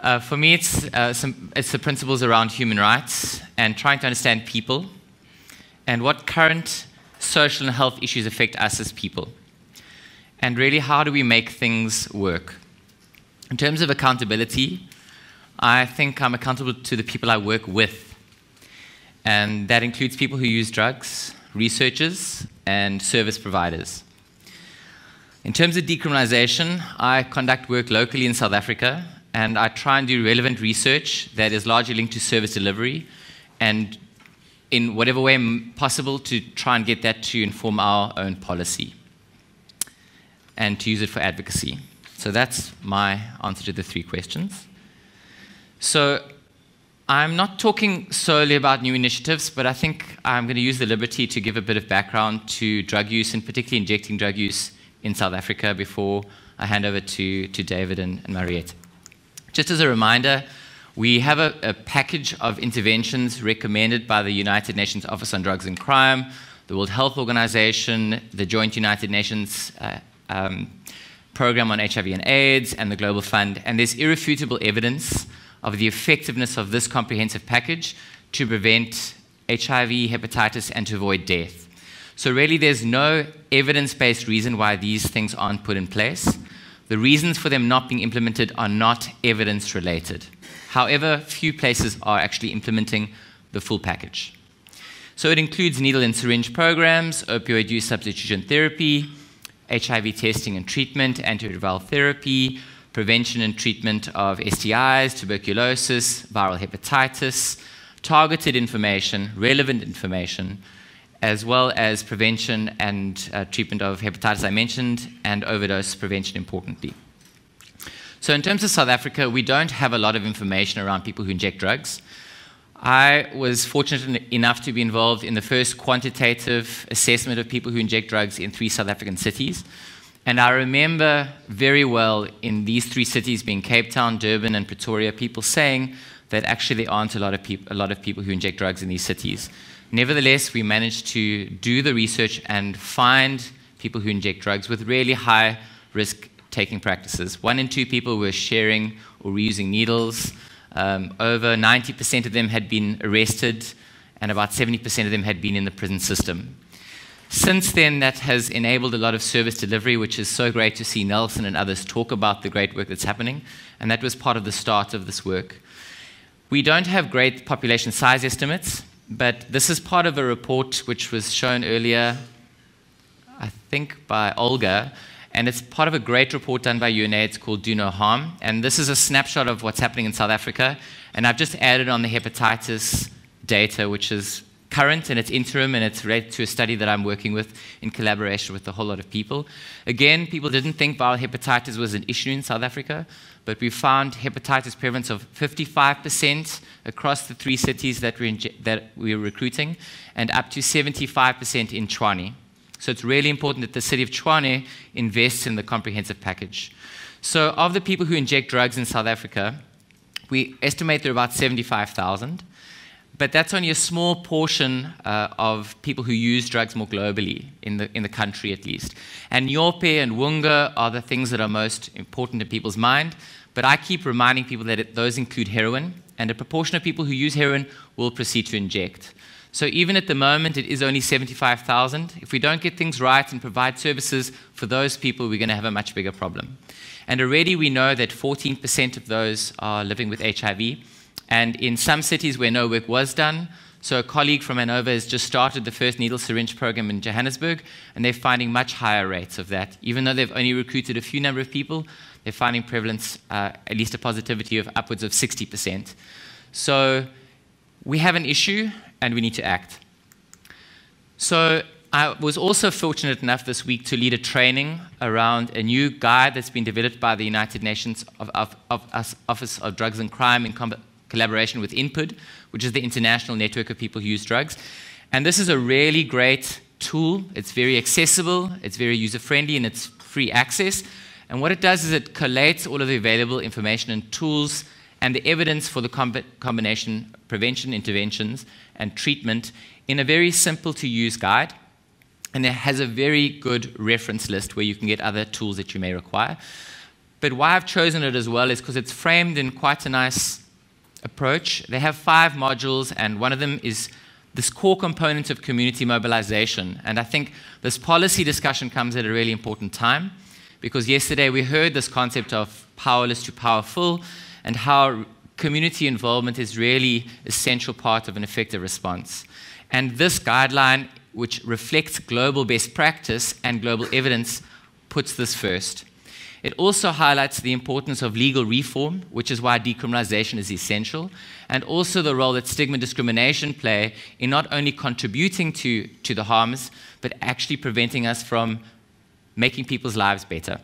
Uh, for me, it's, uh, some, it's the principles around human rights and trying to understand people and what current social and health issues affect us as people. And really, how do we make things work? In terms of accountability, I think I'm accountable to the people I work with. And that includes people who use drugs, researchers, and service providers. In terms of decriminalization, I conduct work locally in South Africa and I try and do relevant research that is largely linked to service delivery and in whatever way possible to try and get that to inform our own policy and to use it for advocacy. So that's my answer to the three questions. So I'm not talking solely about new initiatives, but I think I'm going to use the liberty to give a bit of background to drug use and particularly injecting drug use in South Africa before I hand over to, to David and, and Mariette. Just as a reminder, we have a, a, package of interventions recommended by the United Nations Office on Drugs and Crime, the World Health Organization, the Joint United Nations uh, um, Program on HIV and AIDS, and the Global Fund. And there's irrefutable evidence of the effectiveness of this comprehensive package to prevent HIV, hepatitis, and to avoid death. So, really, there's no evidence based reason why these things aren't put in place. The reasons for them not being implemented are not evidence related. However, few places are actually implementing the full package. So it includes needle and syringe programs, opioid use substitution therapy, HIV testing and treatment, antiretroviral therapy, prevention and treatment of STIs, tuberculosis, viral hepatitis, targeted information, relevant information, as well as prevention and uh, treatment of hepatitis I mentioned, and overdose prevention importantly. So in terms of South Africa, we don't have a lot of information around people who inject drugs. I was fortunate enough to be involved in the first quantitative assessment of people who inject drugs in three South African cities. And I remember very well in these three cities, being Cape Town, Durban, and Pretoria, people saying that actually there aren't a lot of, peop- a lot of people who inject drugs in these cities. Nevertheless, we managed to do the research and find people who inject drugs with really high risk taking practices. One in two people were sharing or reusing needles. Um, over 90% of them had been arrested, and about 70% of them had been in the prison system. Since then, that has enabled a lot of service delivery, which is so great to see Nelson and others talk about the great work that's happening, and that was part of the start of this work. We don't have great population size estimates, but this is part of a report which was shown earlier, I think, by Olga. And it's part of a great report done by UNAIDS called Do No Harm. And this is a snapshot of what's happening in South Africa. And I've just added on the hepatitis data, which is current and it's interim and it's related to a study that I'm working with in collaboration with a whole lot of people. Again, people didn't think viral hepatitis was an issue in South Africa, but we found hepatitis prevalence of 55% across the three cities that we're, that we're recruiting and up to 75% in Tshwane. So it's really important that the city of Tshwane invests in the comprehensive package. So of the people who inject drugs in South Africa, we estimate there are about 75,000 but that's only a small portion uh, of people who use drugs more globally, in the, in the country at least. And Nyaope and Whoonga are the things that are most important in people's mind, but I keep reminding people that it, those include heroin, and a proportion of people who use heroin will proceed to inject. So even at the moment, it is only 75,000. If we don't get things right and provide services for those people, we're going to have a much bigger problem. And already we know that 14% of those are living with HIV. And in some cities where no work was done, so a colleague from ANOVA has just started the first needle syringe program in Johannesburg, and they're finding much higher rates of that. Even though they've only recruited a few number of people, they're finding prevalence, uh, at least a positivity of upwards of 60%. So we have an issue, and we need to act. So I was also fortunate enough this week to lead a training around a new guide that's been developed by the United Nations of, of, of Office of Drugs and Crime in collaboration with INPUD, which is the international network of people who use drugs. And this is a really great tool. It's very accessible, it's very user friendly, and it's free access. And what it does is it collates all of the available information and tools and the evidence for the combination prevention interventions and treatment in a very simple to use guide. And it has a very good reference list where you can get other tools that you may require. But why I've chosen it as well is because it's framed in quite a nice approach. They have five modules, and one of them is this core component of community mobilization. And I think this policy discussion comes at a really important time because yesterday we heard this concept of powerless to powerful and how community involvement is really essential part of an effective response. And this guideline, which reflects global best practice and global evidence, puts this first. It also highlights the importance of legal reform, which is why decriminalization is essential, and also the role that stigma discrimination play in not only contributing to, to the harms, but actually preventing us from making people's lives better.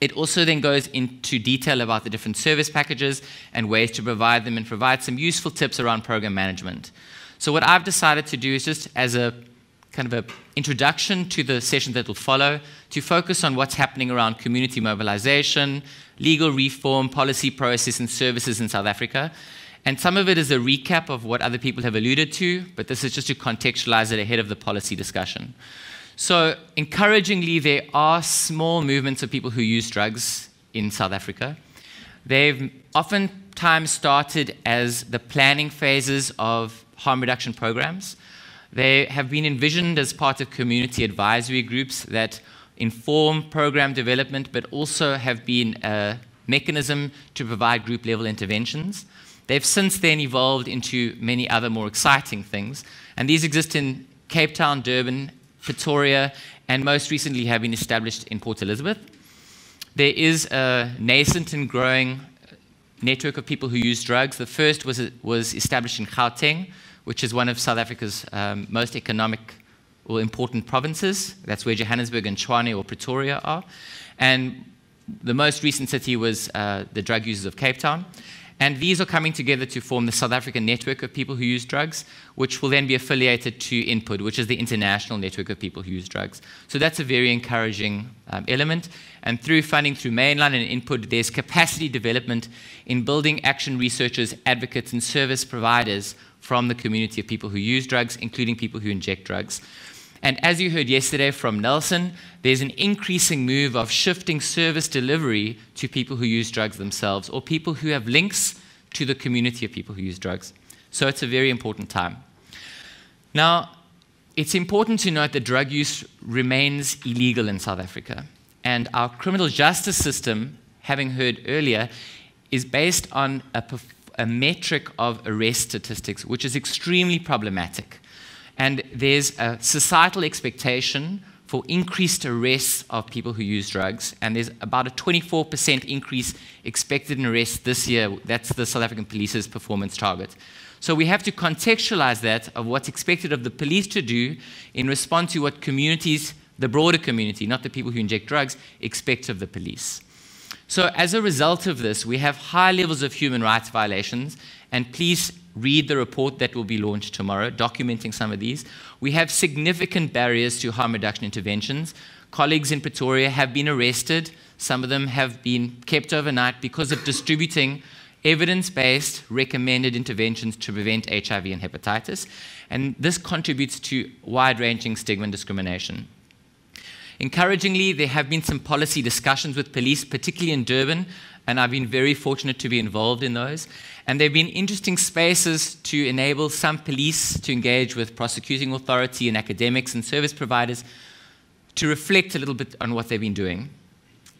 It also then goes into detail about the different service packages and ways to provide them and provide some useful tips around program management. So what I've decided to do is just as a kind of an introduction to the session that will follow to focus on what's happening around community mobilization, legal reform, policy process, and services in South Africa. And some of it is a recap of what other people have alluded to, but this is just to contextualize it ahead of the policy discussion. So, encouragingly, there are small movements of people who use drugs in South Africa. They've oftentimes started as the planning phases of harm reduction programs. They have been envisioned as part of community advisory groups that inform program development, but also have been a mechanism to provide group level interventions. They've since then evolved into many other more exciting things, and these exist in Cape Town, Durban, Pretoria, and most recently have been established in Port Elizabeth. There is a nascent and growing network of people who use drugs. The first was, was established in Gauteng, which is one of South Africa's um, most economic or important provinces. That's where Johannesburg and Tshwane or Pretoria are. And the most recent city was uh, the drug users of Cape Town. And these are coming together to form the South African network of people who use drugs, which will then be affiliated to INPUD, which is the international network of people who use drugs. So that's a very encouraging um, element. And through funding through Mainline and INPUD, there's capacity development in building action researchers, advocates, and service providers from the community of people who use drugs, including people who inject drugs. And as you heard yesterday from Nelson, there's an increasing move of shifting service delivery to people who use drugs themselves or people who have links to the community of people who use drugs. So it's a very important time. Now, it's important to note that drug use remains illegal in South Africa. And our criminal justice system, having heard earlier, is based on a a metric of arrest statistics, which is extremely problematic. And there's a societal expectation for increased arrests of people who use drugs, and there's about a 24% increase expected in arrests this year. That's the South African Police's performance target. So we have to contextualize that of what's expected of the police to do in response to what communities, the broader community, not the people who inject drugs, expect of the police. So, as a result of this, we have high levels of human rights violations, and please read the report that will be launched tomorrow, documenting some of these. We have significant barriers to harm reduction interventions. Colleagues in Pretoria have been arrested, some of them have been kept overnight because of distributing evidence based recommended interventions to prevent HIV and hepatitis, and this contributes to wide ranging stigma and discrimination. Encouragingly, there have been some policy discussions with police, particularly in Durban, and I've been very fortunate to be involved in those. And there have been interesting spaces to enable some police to engage with prosecuting authority and academics and service providers to reflect a little bit on what they've been doing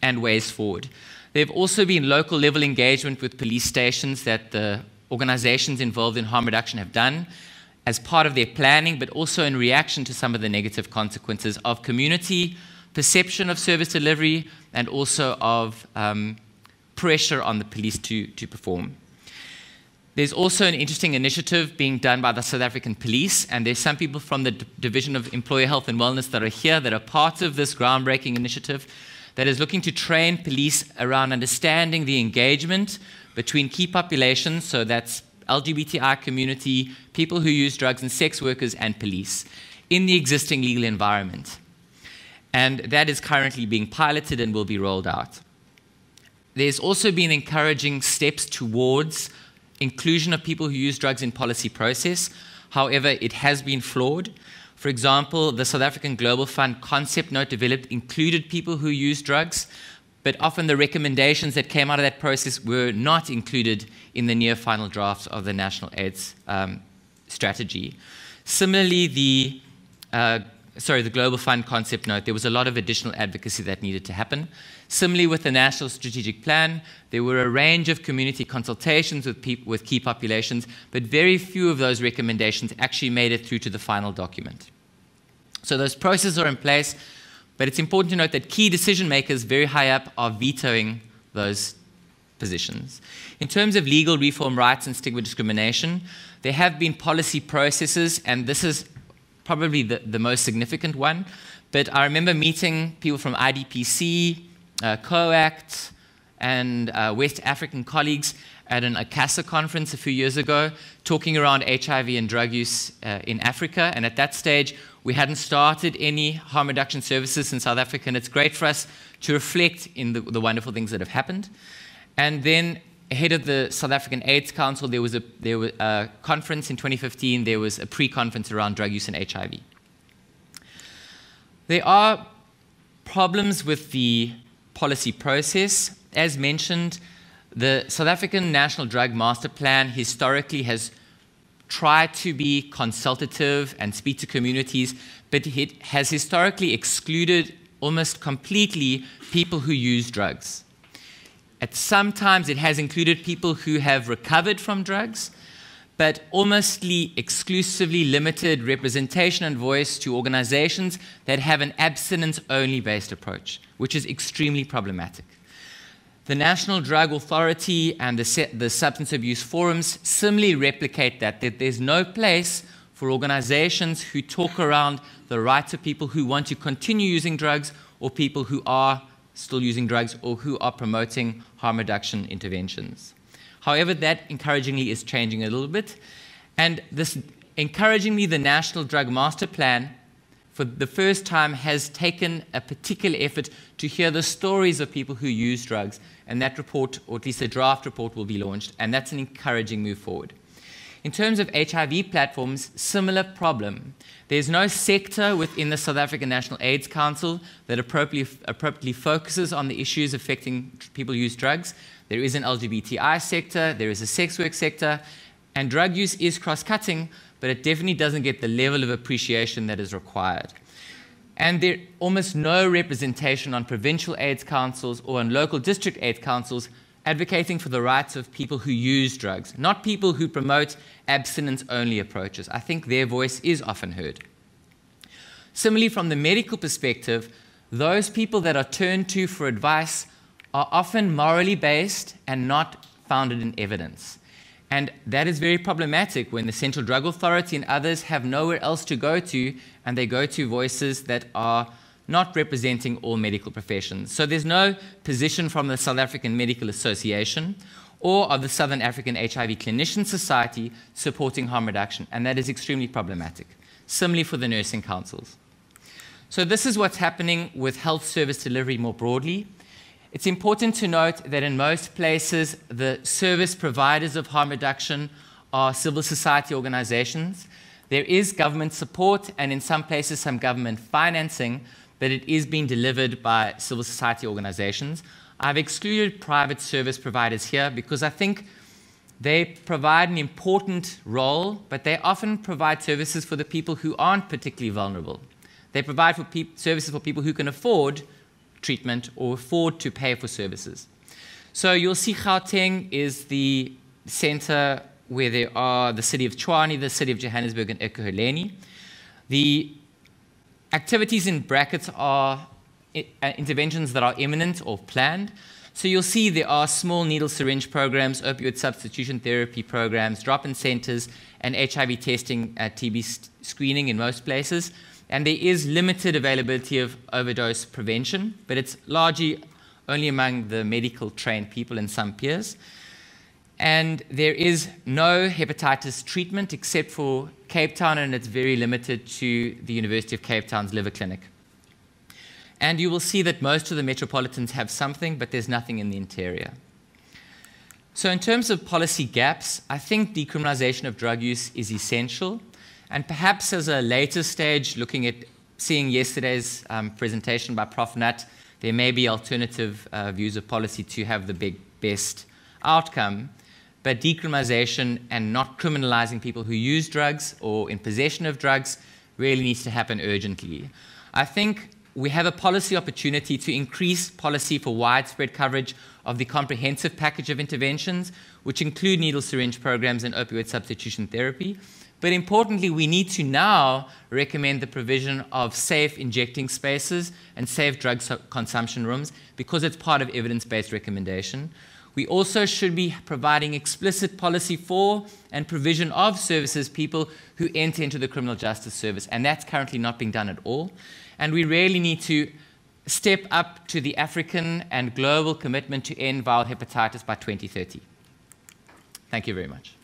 and ways forward. There have also been local level engagement with police stations that the organizations involved in harm reduction have done as part of their planning, but also in reaction to some of the negative consequences of community perception of service delivery and also of um, pressure on the police to, to perform. There's also an interesting initiative being done by the South African police, and there's some people from the D Division of Employer Health and Wellness that are here that are part of this groundbreaking initiative that is looking to train police around understanding the engagement between key populations, so that's LGBTI community, people who use drugs, and sex workers and police in the existing legal environment. And that is currently being piloted and will be rolled out. There's also been encouraging steps towards inclusion of people who use drugs in policy process. However, it has been flawed. For example, the South African Global Fund concept note developed included people who use drugs, but often the recommendations that came out of that process were not included in the near final draft of the National AIDS um, strategy. Similarly, the uh, sorry, the Global Fund concept note, there was a lot of additional advocacy that needed to happen. Similarly, with the National Strategic Plan, there were a range of community consultations with, with key populations, but very few of those recommendations actually made it through to the final document. So those processes are in place, but it's important to note that key decision makers very high up are vetoing those positions. In terms of legal reform rights and stigma discrimination, there have been policy processes, and this is probably the, the most significant one. But I remember meeting people from IDPC, uh, COACT, and uh, West African colleagues at an ICASA conference a few years ago, talking around HIV and drug use uh, in Africa. And at that stage, we hadn't started any harm reduction services in South Africa, and it's great for us to reflect in the, the wonderful things that have happened. And then ahead of the South African AIDS Council, there was a, there was a conference in 2015, there was a pre-conference around drug use and HIV. There are problems with the policy process. As mentioned, the South African National Drug Master Plan historically has tried to be consultative and speak to communities, but it has historically excluded almost completely people who use drugs. At some times, it has included people who have recovered from drugs, but almostly exclusively limited representation and voice to organizations that have an abstinence only based approach, which is extremely problematic. The National Drug Authority and the, the Substance Abuse Forums similarly replicate that, that there's no place for organizations who talk around the rights of people who want to continue using drugs or people who are still using drugs or who are promoting harm reduction interventions. However, that encouragingly is changing a little bit. And this, encouragingly, the National Drug Master Plan, for the first time, has taken a particular effort to hear the stories of people who use drugs. And that report, or at least a draft report, will be launched. And that's an encouraging move forward. In terms of HIV platforms, similar problem. There's no sector within the South African National AIDS Council that appropriately, appropriately focuses on the issues affecting people who use drugs. There is an LGBTI sector, there is a sex work sector, and drug use is cross-cutting, but it definitely doesn't get the level of appreciation that is required. And there almost no representation on provincial AIDS councils or on local district AIDS councils advocating for the rights of people who use drugs, not people who promote abstinence only approaches. I think their voice is often heard. Similarly, from the medical perspective, those people that are turned to for advice are often morally based and not founded in evidence. And that is very problematic when the Central Drug Authority and others have nowhere else to go to, and they go to voices that are not representing all medical professions. So there's no position from the South African Medical Association or of the Southern African HIV Clinician Society supporting harm reduction, and that is extremely problematic. Similarly for the nursing councils. So this is what's happening with health service delivery more broadly. It's important to note that in most places, the service providers of harm reduction are civil society organizations. There is government support and in some places some government financing, but it is being delivered by civil society organizations. I've excluded private service providers here because I think they provide an important role, but they often provide services for the people who aren't particularly vulnerable. They provide for services for people who can afford treatment or afford to pay for services. So you'll see Gauteng is the center where there are the city of Tshwane, the city of Johannesburg, and Ekurhuleni. The Activities in brackets are uh, interventions that are imminent or planned. So you'll see there are small needle syringe programs, opioid substitution therapy programs, drop-in centers, and HIV testing at TB screening in most places. And there is limited availability of overdose prevention, but it's largely only among the medical trained people and some peers. And there is no hepatitis treatment except for Cape Town, and it's very limited to the University of Cape Town's liver clinic. And you will see that most of the metropolitans have something, but there's nothing in the interior. So, in terms of policy gaps, I think decriminalization of drug use is essential. And perhaps as a later stage, looking at seeing yesterday's um, presentation by Prof. Nutt, there may be alternative uh, views of policy to have the big, best outcome. But decriminalization and not criminalizing people who use drugs or in possession of drugs really needs to happen urgently. I think we have a policy opportunity to increase policy for widespread coverage of the comprehensive package of interventions, which include needle syringe programs and opioid substitution therapy. But importantly, we need to now recommend the provision of safe injecting spaces and safe drug consumption rooms because it's part of evidence based recommendation. We also should be providing explicit policy for and provision of services people who enter into the criminal justice service, and that's currently not being done at all. And we really need to step up to the African and global commitment to end viral hepatitis by 2030. Thank you very much.